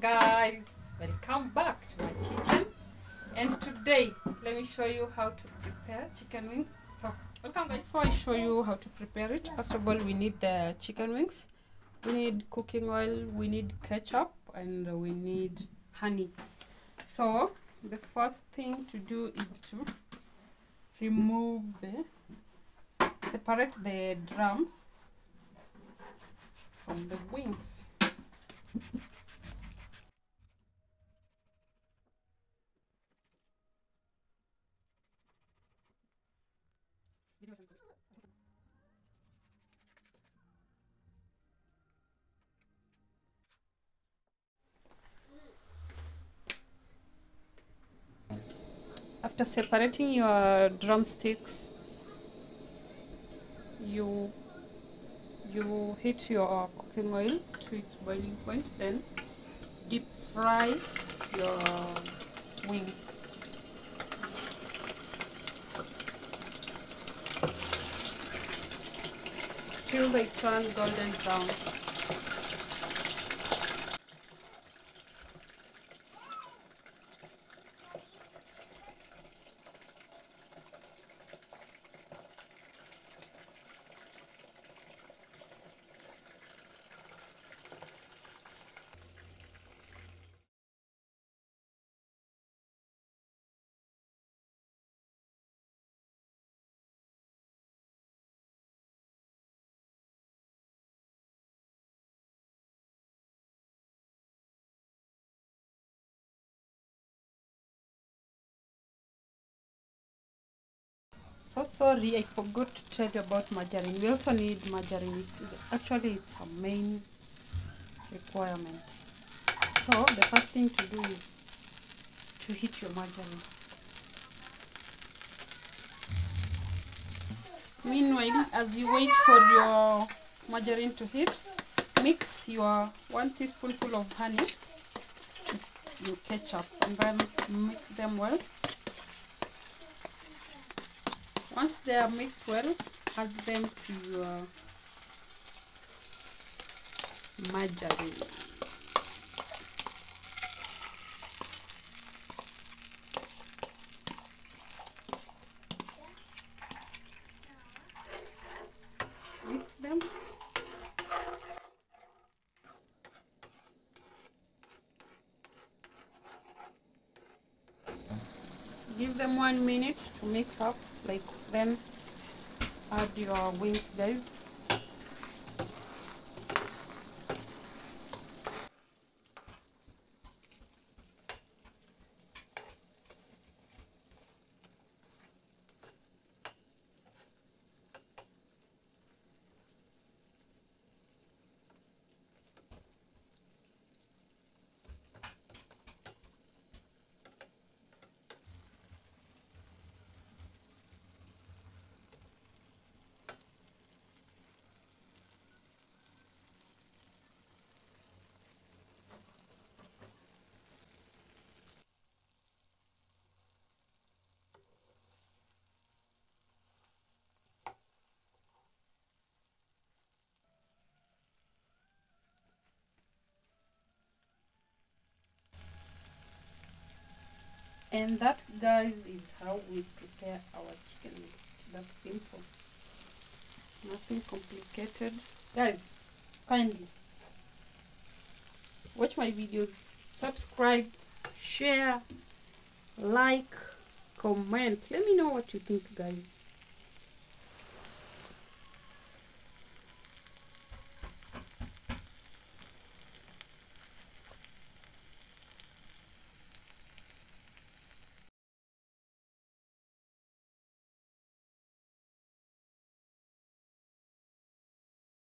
guys welcome back to my kitchen. And today let me show you how to prepare chicken wings. So welcome guys. Before i show you how to prepare it first of all we need the chicken wings. We need cooking oil we need ketchup and we need honey. So the first thing to do is to remove the separate the drum from the wings after separating your drumsticks you you heat your cooking oil to its boiling point then deep fry your wings. Till they turn golden brown so sorry i forgot to tell you about margarine. We also need margarine. It's, actually it's a main requirement. So the first thing to do is to heat your margarine. Meanwhile as you wait for your margarine to heat mix your one teaspoonful of honey to your ketchup and then mix them well once they are mixed well add them to uh, your margarine mix them give them one minute to mix up like then add your wings guys and that guys is how we prepare our chicken wings. That's simple. Nothing complicated. Guys kindly watch my videos. Subscribe share like comment. Let me know what you think guys